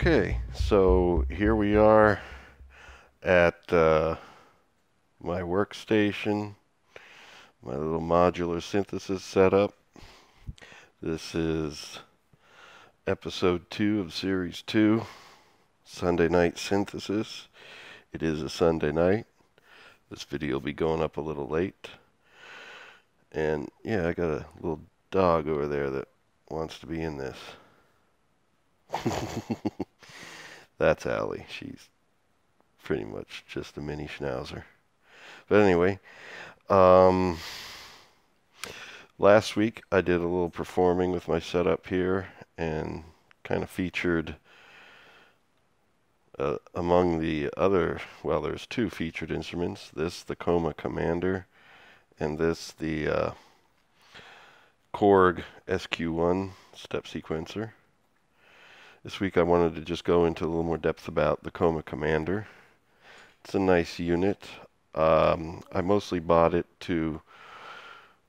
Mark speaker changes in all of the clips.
Speaker 1: Okay, so here we are at uh, my workstation, my little modular synthesis setup. This is episode 2 of series 2, Sunday night synthesis. It is a Sunday night. This video will be going up a little late. And yeah, I got a little dog over there that wants to be in this. That's Allie. She's pretty much just a mini schnauzer. But anyway, um, last week I did a little performing with my setup here and kind of featured uh, among the other, well, there's two featured instruments. This, the Koma Kommander, and this, the uh, Korg SQ1 step sequencer. This week I wanted to just go into a little more depth about the Koma Kommander. It's a nice unit. Um, I mostly bought it to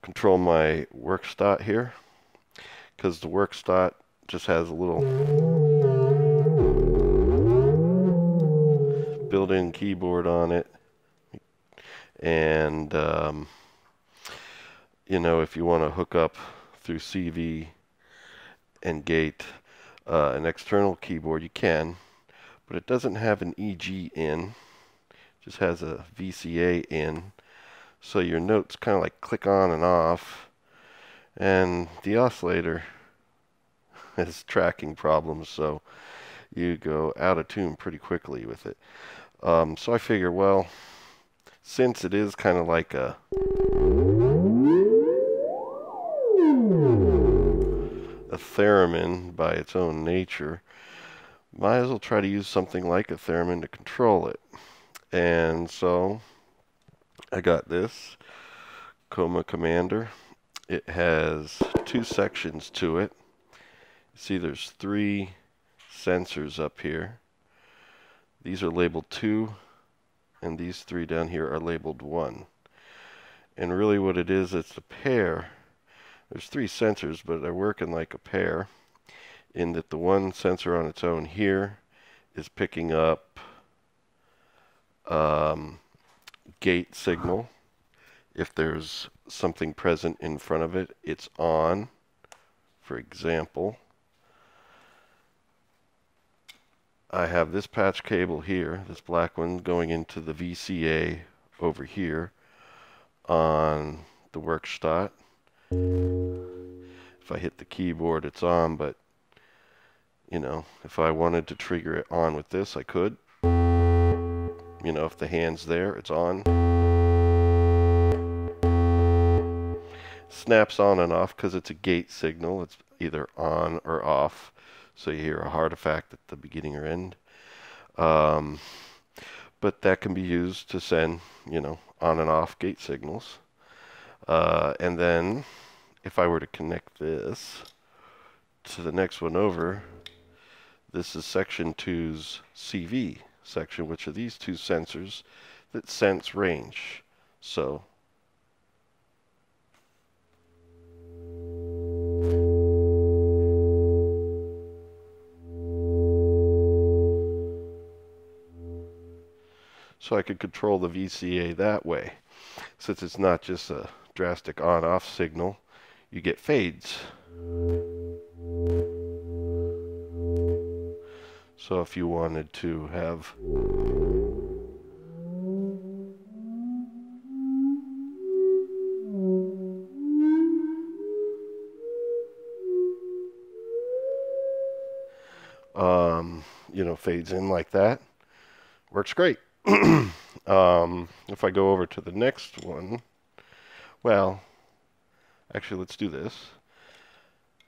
Speaker 1: control my Werkstatt here because the Werkstatt just has a little built-in keyboard on it and um, you know if you want to hook up through CV and gate uh, an external keyboard, you can, but it doesn't have an EG in. It just has a VCA in. So your notes kind of like click on and off. And the oscillator has tracking problems, so you go out of tune pretty quickly with it. Um, so I figure, well, since it is kind of like a theremin by its own nature, might as well try to use something like a theremin to control it. And so I got this Koma Kommander. It has two sections to it. See, there's three sensors up here. These are labeled 2, and these three down here are labeled 1. And really what it is, it's a pair there's three sensors, but they're working like a pair in that the one sensor on its own here is picking up um, gate signal. If there's something present in front of it, it's on. For example, I have this patch cable here, this black one, going into the VCA over here on the Werkstatt. If I hit the keyboard, it's on, but you know, if I wanted to trigger it on with this, I could. You know, if the hand's there, it's on. Snaps on and off because it's a gate signal. It's either on or off. So you hear a hard effect at the beginning or end. Um, but that can be used to send, you know, on and off gate signals. Uh, and then if I were to connect this to the next one over, this is section 2's CV section, which are these two sensors that sense range. So so I could control the VCA that way. Since it's not just a drastic on-off signal, you get fades. So if you wanted to have um, you know, fades in like that, works great. um, if I go over to the next one, well, Actually, let's do this.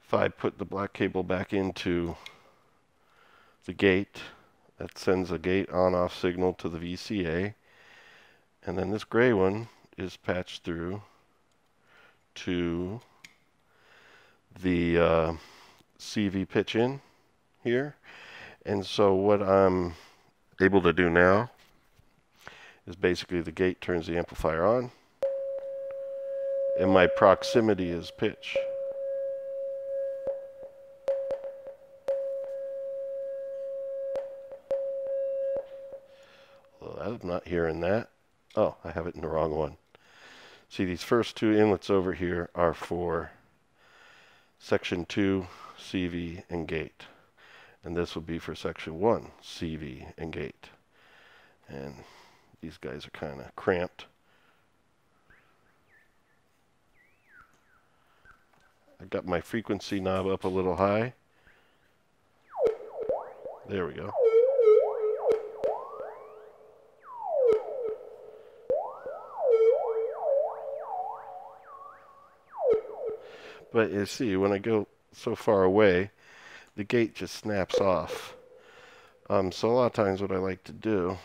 Speaker 1: If I put the black cable back into the gate, that sends a gate on-off signal to the VCA. And then this gray one is patched through to the uh, CV pitch in here. And so what I'm able to do now is basically the gate turns the amplifier on and my proximity is pitch. I'm not hearing that. Oh, I have it in the wrong one. See, these first two inlets over here are for section 2, CV, and gate. And this will be for section 1, CV, and gate. And these guys are kind of cramped. I got my frequency knob up a little high. There we go. But you see, when I go so far away, the gate just snaps off. Um, so a lot of times what I like to do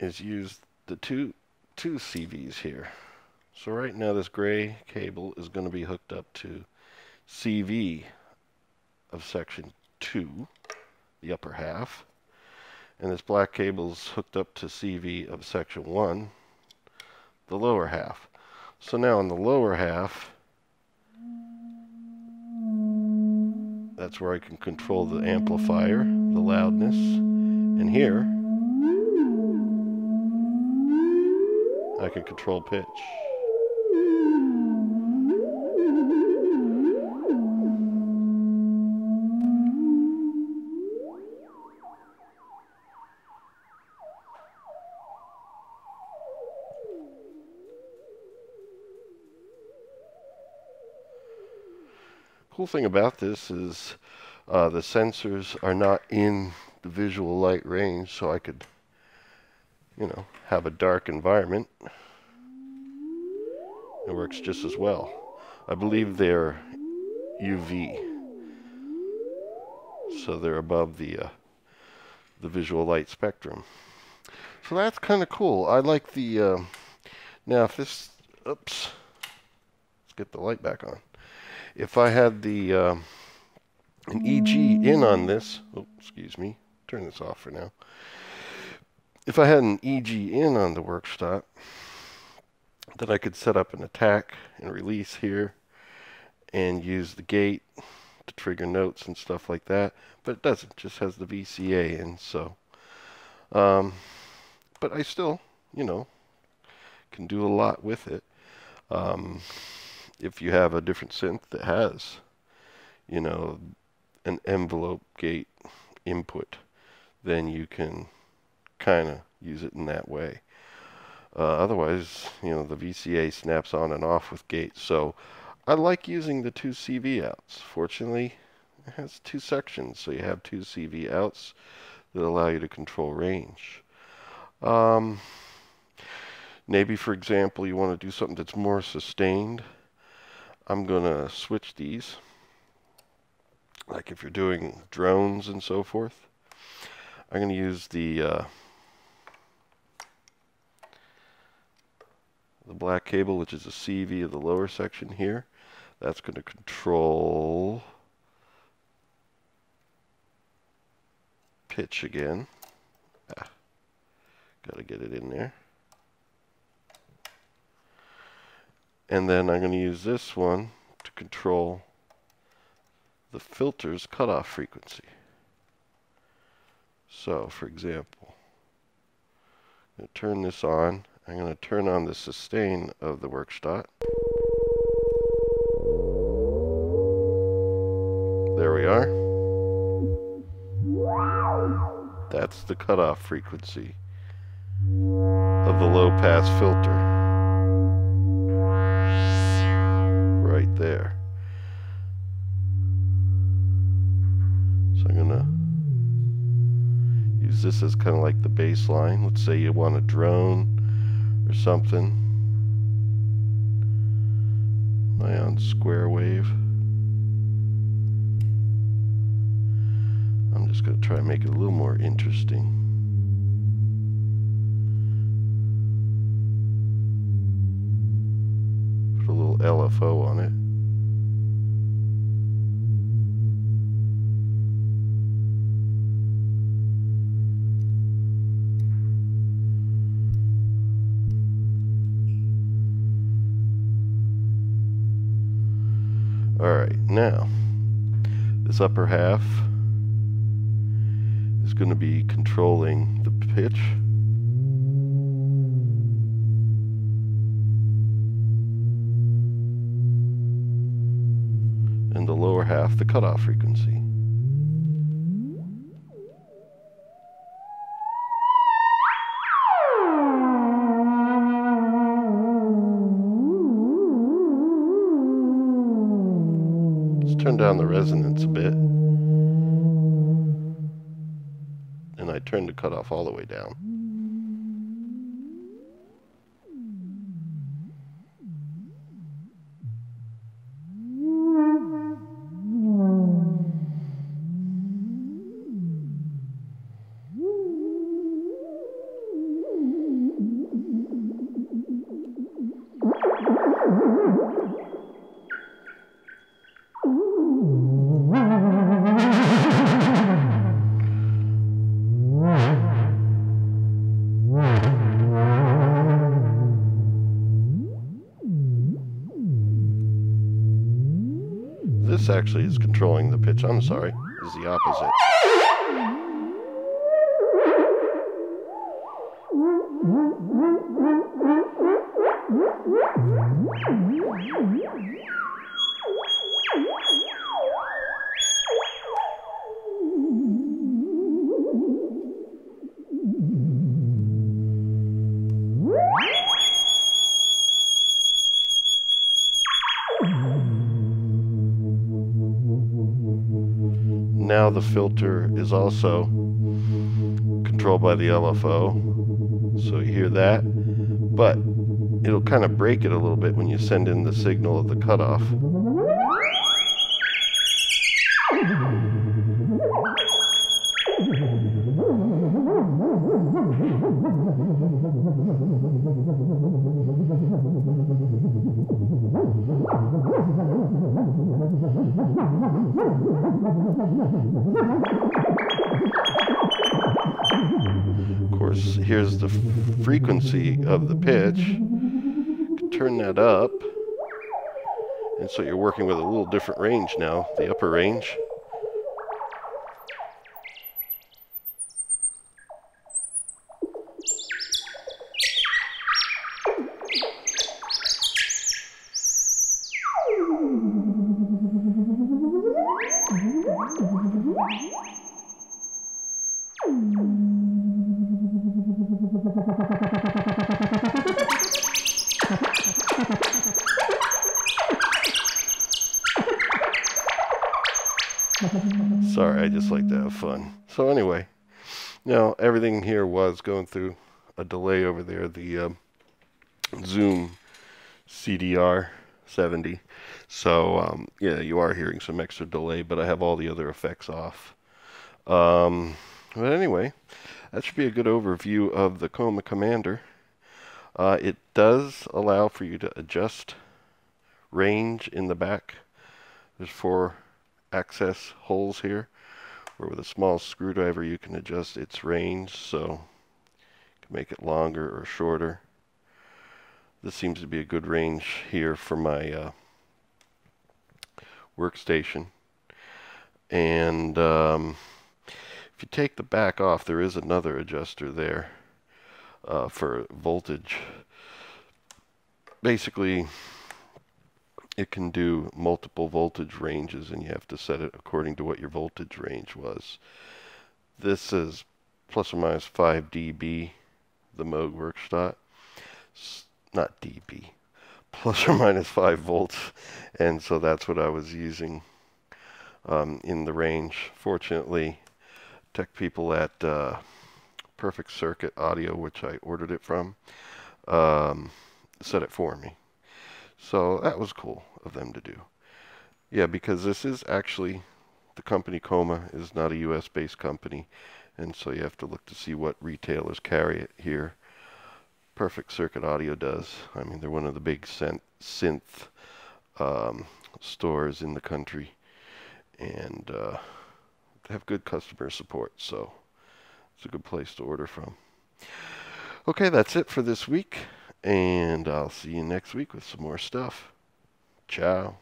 Speaker 1: is use the two, two CVs here. So right now this gray cable is going to be hooked up to CV of section 2, the upper half. And this black cable is hooked up to CV of section 1, the lower half. So now in the lower half, that's where I can control the amplifier, the loudness. And here, I can control pitch. Cool thing about this is uh, the sensors are not in the visual light range, so I could, you know, have a dark environment. It works just as well. I believe they're UV, so they're above the uh, the visual light spectrum. So that's kind of cool. I like the. Uh, now, if this, oops, let's get the light back on if I had the uh, an EG in on this, oh, excuse me, turn this off for now. If I had an EG in on the Werkstatt, then I could set up an attack and release here and use the gate to trigger notes and stuff like that. But it doesn't, it just has the VCA in, so. Um, but I still, you know, can do a lot with it. Um, if you have a different synth that has, you know, an envelope gate input, then you can kind of use it in that way. Uh, otherwise, you know, the VCA snaps on and off with gates. So I like using the two CV outs. Fortunately, it has two sections, so you have two CV outs that allow you to control range. Um, maybe, for example, you want to do something that's more sustained. I'm going to switch these. Like if you're doing drones and so forth. I'm going to use the uh, the black cable, which is a CV of the lower section here. That's going to control pitch again. Ah, Got to get it in there. And then I'm going to use this one to control the filter's cutoff frequency. So, for example, I'm going to turn this on. I'm going to turn on the sustain of the Werkstatt. There we are. That's the cutoff frequency of the low pass filter. This as kind of like the baseline. Let's say you want a drone or something. Ion square wave. I'm just going to try and make it a little more interesting. Put a little LFO on it. Alright, now, this upper half is going to be controlling the pitch. And the lower half, the cutoff frequency. Down the resonance a bit. And I turn the cutoff all the way down. Actually is controlling the pitch. I'm sorry, is the opposite. The filter is also controlled by the LFO. So you hear that. But it'll kind of break it a little bit when you send in the signal of the cutoff. Here's the frequency of the pitch. Turn that up. And so you're working with a little different range now, the upper range. Just like to have fun. So anyway, now everything here was going through a delay over there, the um, Zoom CDR 70. So um, yeah, you are hearing some extra delay, but I have all the other effects off. Um, but anyway, that should be a good overview of the Koma Kommander. Uh, it does allow for you to adjust range in the back. There's four access holes here where with a small screwdriver you can adjust its range so you can make it longer or shorter. This seems to be a good range here for my uh, workstation. And um, if you take the back off, there is another adjuster there uh, for voltage. Basically, it can do multiple voltage ranges and you have to set it according to what your voltage range was. This is plus or minus 5 dB, the Moog Werkstatt. Not dB, plus or minus 5 volts. And so that's what I was using um, in the range. Fortunately, tech people at uh, Perfect Circuit Audio, which I ordered it from, um, set it for me. So that was cool of them to do. Yeah, because this is actually, the company Koma is not a US based company. And so you have to look to see what retailers carry it here. Perfect Circuit Audio does. I mean, they're one of the big synth um, stores in the country. And uh, they have good customer support. So it's a good place to order from. Okay, that's it for this week. And I'll see you next week with some more stuff. Ciao.